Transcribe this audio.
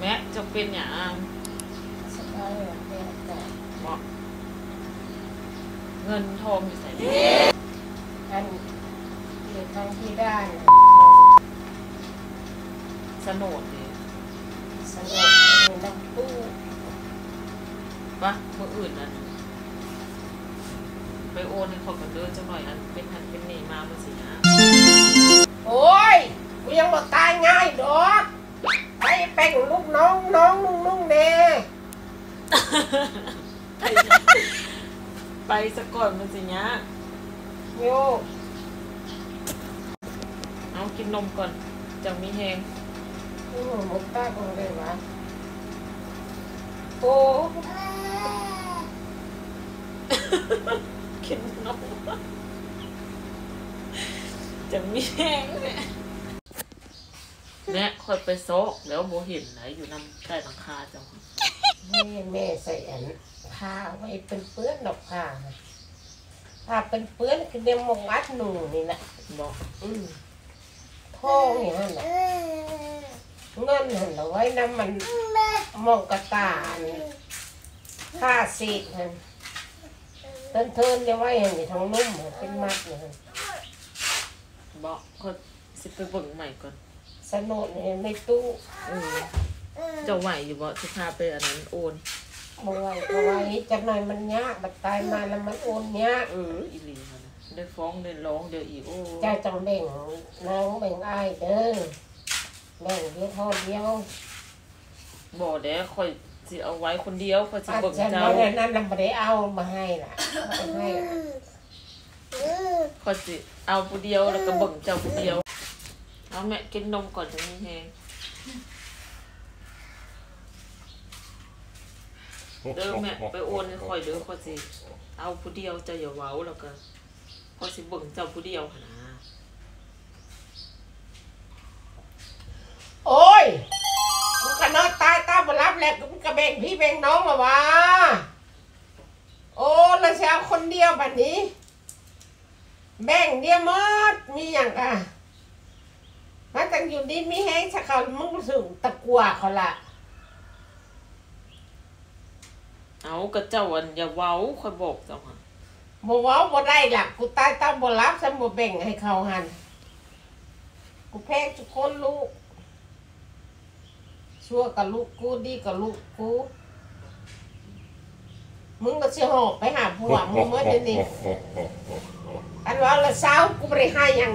แม่จะเป็นอย่างสบายแบบแม่แต่เหมาะเงินทองอยู่ใส่อันอยู่ทางที่ด้านสนดเลยสนุกมีน้ำตู้ปะเมื่ออื่นนั้นไปโอนให้เขากันเด้อจังหน่อยอันเป็นหันเป็นหนีมาเมื่อสินะโอ้ยกูยังบอกตายง่ายดอกไปเป็นลูกน้องน้องนุ่งนุ่งเน่ ไปสะก่อนเมื่อสินะโยเอากินนมก่อนจังมีแหงนี่หมุดตาคงเลยวะโอ้กินนมจังมีแหงเนี่ยเนี่ยคอยไปโซกแล้วโบเห็นไหนอยู่นำใต้หลังคาจัง แม่แม่ใส่อันผ้าไว้เป็นเปื้อนดอกผ้านะผ้าเป็นเปื้อนคือเดมมงวัดหนูนี่นะบอกอืมทองนี่ฮะนะเงินหันเอาไว้น้ำมันมองกระตาผ้าสีหันเทินเทินจะไว้เห็นอยู่ทางนุ่มหั่นเป็นมัดนี่ฮะบอกเขาสิไปเบิ่งใหม่ก่อนสนุกนี่ในตู้ เจะไหวอยู่บ่สิพาไปอันนั้นโอนเอาไว้เอาไว้จักหน่อยมันยากบัดตายมาแล้วมันโอนยากเอออีหลีมันนะได้ฟ้องได้ร้องเดี๋ยวอีกโอ้เจ้าจังแบ่งน้องแบ่งอ้ายเด้อแบ่งเดียวเท่าเดียวบ่เด้คอยสิเอาไว้คนเดียวคอยสิอาจเบิ่งจะเจ้านั้นนั้นเราไม่ได้เอามาให้ล่ะเอามาให้ล่ะคอยสิเอาผู้เดียวแล้วก็เบิ่งเจ้าผู้เดียวเอาแม่กินนมก่อนจะมีแฮง เด้อแม่ไปโอนให้คอยเด้อคอยสิเอาผู้เดียวจ้าอย่าเว้าแล้วก็คอยสิเบิ่งเจ้าผู้เดียวหนะโอ้ยกูก็นอนตายตาบ่รับแหละกูก็แบ่งพี่แบ่งน้องละวะโอ้แล้วจะเอาคนเดียวบัดนี้ แบ่งเดียวมดมีอย่างกะมาตั้งอยู่ดีมีแห้งสักเขามึงรู้สึกตะกัวเขาละ เอากระเจ้าอันอย่าเว้าคอยบอกเจ้าค่ะบ่เว้าบ่ได้ล่ะกูตายตาบ่รับฉันบ่แบ่งให้เขาหันกูแพงทุกคนลูก ชั่วกับลูกกูดีกับลูกกู มึงก็สิหอบไปหาผัวมึงเมื่อเดี๋ยวนี้อันว่าละเช้ากูบ่ได้ให้หยัง